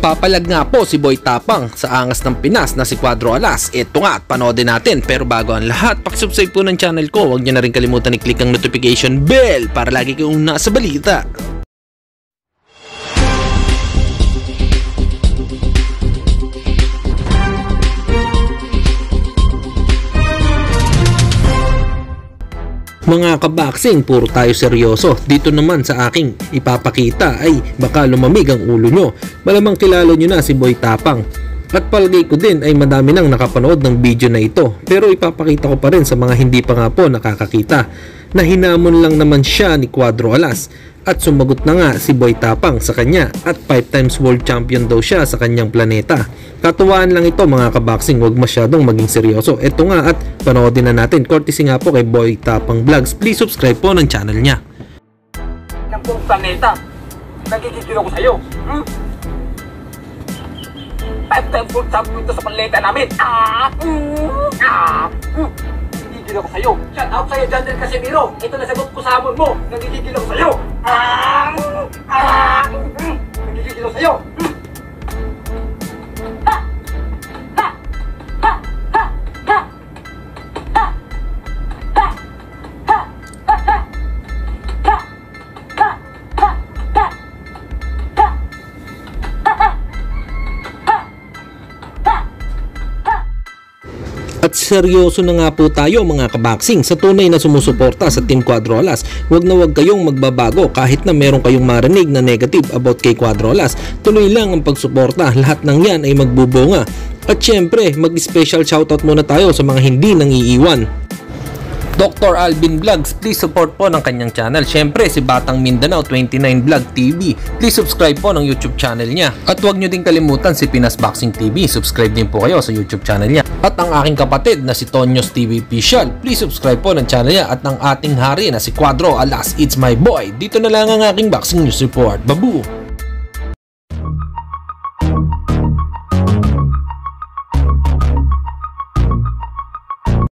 Nagpapalag nga po si Boy Tapang sa angas ng Pinas na si Quadro Alas. Ito nga at panoodin natin. Pero bago ang lahat, pakisubscribe po ng channel ko. Huwag niyo na rin kalimutan i-click ang notification bell para lagi kayong nasa balita. Mga kabaksing, puro tayo seryoso. Dito naman sa aking ipapakita ay baka lumamig ang ulo nyo. Malamang kilala nyo na si Boy Tapang. At palagay ko din ay madami nang nakapanood ng video na ito. Pero ipapakita ko pa rin sa mga hindi pa nga po nakakakita na hinamon lang naman siya ni Quadro Alas at sumagot na nga si Boy Tapang sa kanya at 5 times world champion daw siya sa kanyang planeta. Katuwaan lang ito mga kaboxing, huwag masyadong maging seryoso. Ito nga at panoodin na natin. Courtesy nga po kay Boy Tapang Vlogs. Please subscribe po ng channel niya. ng buong planeta. Nagigigil ako sa'yo. Hmm? Five times world champion to sa planeta namin. Ah! Mm, ah! Mm. Ako sa'yo. Shout out sa'yo, Jandel Casimiro. Ito na sagot ko sa hamon mo. Nagigigil ako sa'yo. Ah! At seryoso na nga po tayo mga kaboxing sa tunay na sumusuporta sa Team Quadrolas. Huwag na huwag kayong magbabago kahit na meron kayong marinig na negative about kay Quadrolas. Tuloy lang ang pagsuporta, lahat ng yan ay magbubunga. At syempre, mag-special shoutout muna tayo sa mga hindi nang iiwan. Dr. Alvin Vlogs, please support po ng kanyang channel. Siyempre, si Batang Mindanao 29 Vlog TV. Please subscribe po ng YouTube channel niya. At huwag nyo din kalimutan si Pinas Boxing TV. Subscribe din po kayo sa YouTube channel niya. At ang aking kapatid na si Tonyos TV Official. Please subscribe po ng channel niya. At ng ating hari na si Quadro Alas It's My Boy. Dito na lang ang aking boxing news report. Babu!